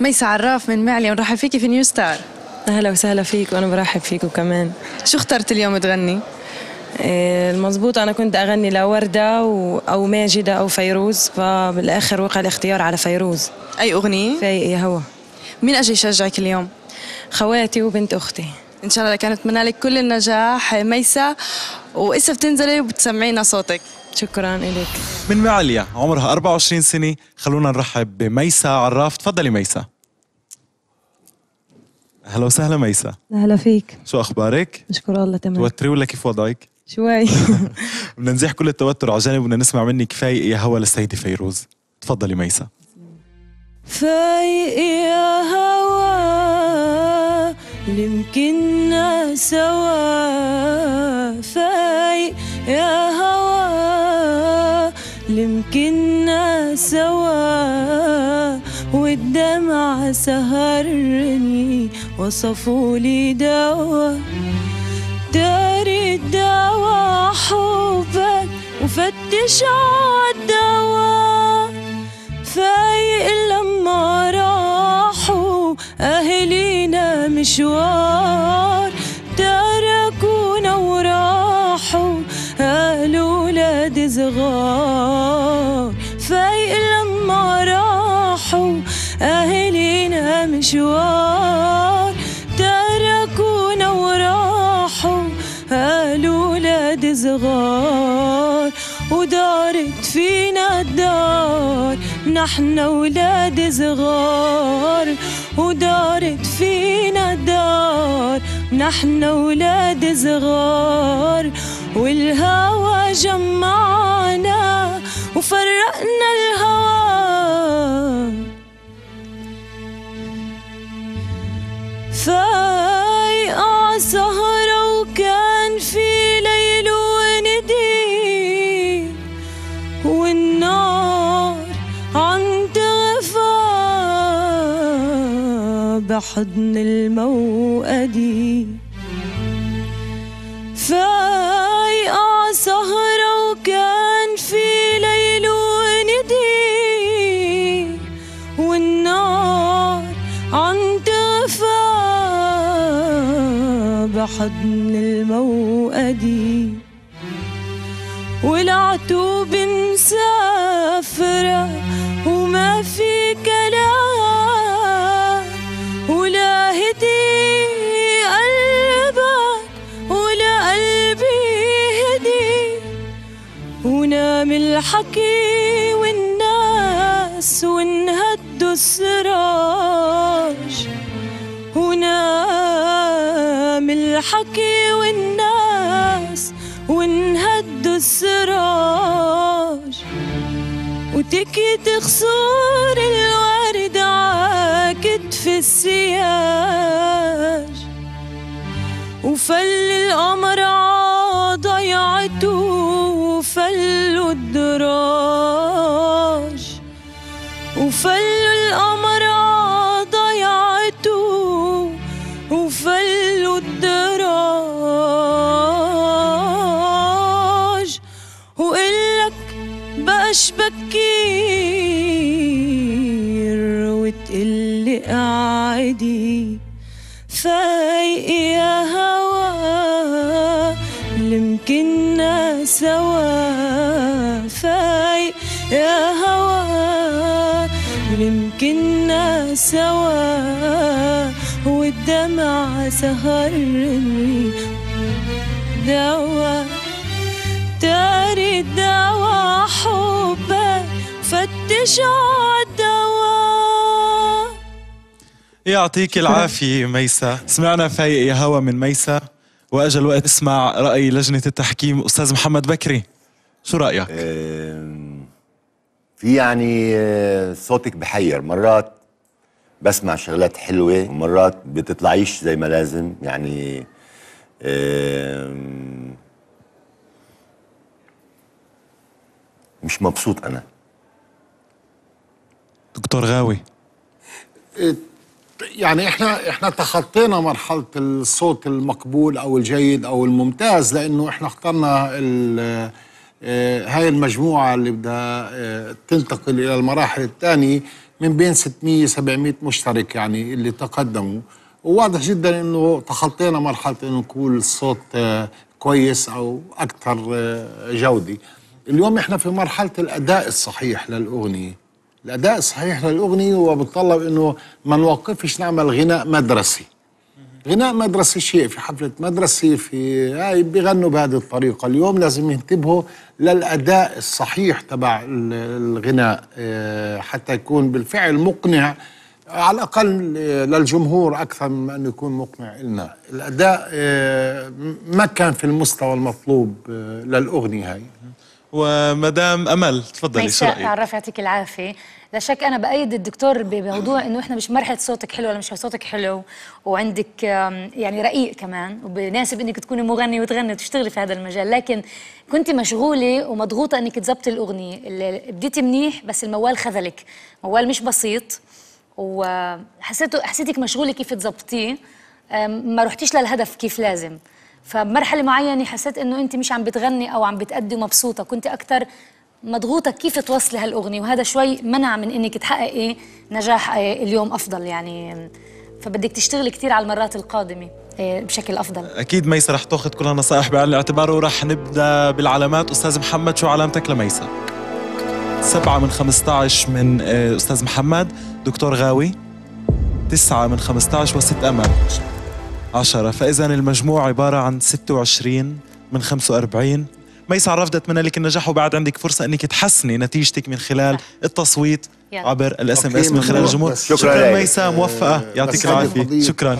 ميسة عراف من معليا ونرحب فيكي في New Star. أهلا وسهلا فيك وأنا برحب فيكم كمان. شو اخترت اليوم تغني؟ إيه، المضبوط أنا كنت أغني لوردة و... أو ماجدة أو فيروز فبالآخر وقع الاختيار على فيروز. أي أغنية؟ فايق يا هوا مين اجى يشجعك اليوم؟ خواتي وبنت أختي. إن شاء الله كانت اتمنى لك كل النجاح ميسة وإسا بتنزلي وبتسمعينا صوتك. شكرا لك من معالية عمرها 24 سنة. خلونا نرحب بميسة عراف. تفضلي ميسة أهلا وسهلا ميسة أهلا فيك. شو أخبارك؟ بشكر الله تمام. توتري ولا كيف وضعك؟ شوي. بدنا نزيح كل التوتر على جانب بدنا نسمع منك فايق يا هوا للسيدة فيروز. تفضلي ميسة فايق يا هوا يمكننا سوا. فايق يا هوا يمكننا سوا والدمع سهرني وصفوا لي دوا. داري الدوا حبك وفتش عالدوا. فايق لما راحوا أهلينا مشوار. مشوار تركونا وراحوا أهل ولاد صغار ودارت فينا الدار نحن ولاد صغار ودارت فينا الدار نحن ولاد صغار والهوى جمعنا وفرقنا الهوى سهرة وكان في ليل وندي والنار عم تغفى بحضن الموقدي فايقة سهرة بحضن الموقدي والعتوب مسافرة وما في كلام ولا هدي قلبك ولا قلبي هدي ونام الحكي والناس وانهدوا السراج. ونام الحكي والناس وانهدوا السراج وتكيت خصور الورد عاكت في السياج وفل القمر عضيعته وفلوا الدراج وفلوا القمر بقاش بكير وتقلي قعدي فايق يا هوا يمكننا سوا. فايق يا هوا يمكننا سوا. والدمع سهرني دوا. داري الدوا حبك فتش عالدوا يعطيك العافية ميسة سمعنا فايق يا هوا من ميسة وأجا الوقت اسمع رأي لجنة التحكيم أستاذ محمد بكري. شو رأيك؟ في يعني آه، صوتك بحير. مرات بسمع شغلات حلوة ومرات بتطلعيش زي ما لازم. يعني مش مبسوط أنا. دكتور غاوي. يعني إحنا إحنا تخطينا مرحلة الصوت المقبول أو الجيد أو الممتاز لأنه إحنا اخترنا ال- آه، هاي المجموعة اللي بدها آه، تنتقل إلى المراحل الثانية من بين 600 700 مشترك يعني اللي تقدموا. وواضح جدا إنه تخطينا مرحلة إنه نقول الصوت كويس أو أكثر جوده اليوم إحنا في مرحلة الأداء الصحيح للأغنية. الأداء الصحيح للأغنية هو بتطلب إنه ما نوقفش نعمل غناء مدرسي. غناء مدرسي شيء في حفلة مدرسي في هاي بيغنوا بهذه الطريقة. اليوم لازم ينتبهوا للأداء الصحيح تبع ال- الغناء آه، حتى يكون بالفعل مقنع على الأقل آه، للجمهور أكثر من أنه يكون مقنع لنا الأداء آه، ما كان في المستوى المطلوب للأغنية هاي. ومدام أمل تفضلي شو رايك عرف يعطيك العافية. لا شك أنا بأيد الدكتور بموضوع إنه إحنا مش مرحلة صوتك حلو ولا مش صوتك حلو وعندك يعني رقيق كمان وبناسب إنك تكوني مغني وتغني وتشتغلي في هذا المجال. لكن كنت مشغولة ومضغوطة إنك تزبطي الأغنية. اللي بديتي منيح بس الموال خذلك. موال مش بسيط وحسيته حسيتك مشغولة كيف تزبطيه. آم، ما رحتيش للهدف كيف لازم. فمرحلة معينة حسيت إنه أنت مش عم بتغني أو عم بتأدي مبسوطه كنت أكثر مضغوطة كيف توصلي هالأغنية؟ وهذا شوي منع من إنك تحققي نجاح آه، اليوم أفضل يعني. فبدك تشتغلي كثير على المرات القادمة آه، بشكل أفضل. أكيد ميسا رح تأخذ كل النصائح بعين الاعتبار ورح نبدأ بالعلامات. أستاذ محمد شو علامتك لميسا؟ سبعة من 15 من آه، أستاذ محمد. دكتور غاوي؟ تسعة من 15 وست أمام 10 فإذا المجموع عبارة عن 26 من 45 ميسة عراف أتمنى لك النجاح وبعد عندك فرصة أنك تحسني نتيجتك من خلال التصويت عبر ال SMS من خلال الجمهور. شكرا ميسا موفقة. يعطيك العافية. شكرا.